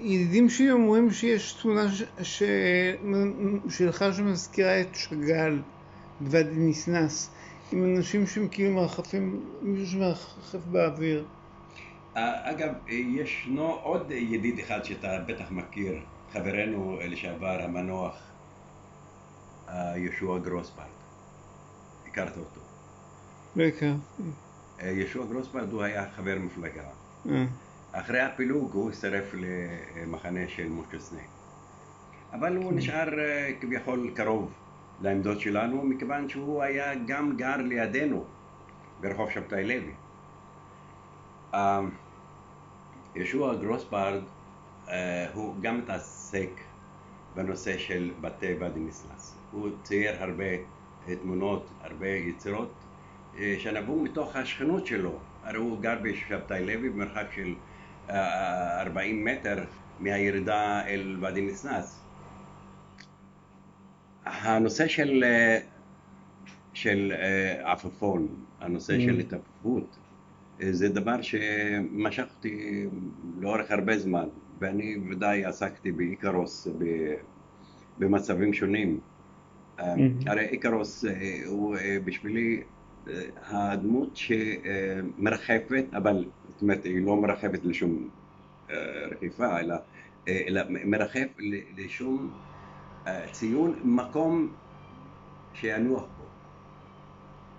ידידים שלי אומרים שיש תמונה ש... ש... שלך שמזכירה את שאגאל בוואדי ניסנס, עם אנשים שהם כאילו מרחפים, מישהו שמרחף באוויר. אגב, ישנו עוד ידיד אחד שאתה בטח מכיר, חברנו לשעבר המנוח יהושע גרוספלד. הכרת אותו. לא הכרתי. יהושע גרוספלד הוא היה חבר מפלגה. אחרי הפילוג הוא הצטרף למחנה של משה סנה. אבל הוא נשאר אה, כביכול קרוב לעמדות שלנו, מכיוון שהוא היה גם גר לידינו ברחוב שבתאי לוי. אה, ישוע גרוספרד אה, הוא גם מתעסק בנושא של בתי ואדי ניסנס. הוא צייר הרבה תמונות, הרבה יצירות שנבעו מתוך השכנות שלו. הרי הוא גר בשבתאי לוי במרחק של 40 מטר מהירידה אל ואדי ניסנס. הנושא של, אה, של אה, עפפון, הנושא Mm. של התעפפות, אה, זה דבר שמשך אותי לאורך הרבה זמן, ואני ודאי עסקתי באיקרוס במצבים שונים. אה, Mhm. הרי איקרוס הוא בשבילי הדמות שמרחפת, אבל זאת אומרת היא לא מרחפת לשום אה, רכיפה, אלא, אה, אלא מרחף ל- לשום אה, ציון מקום שינוח.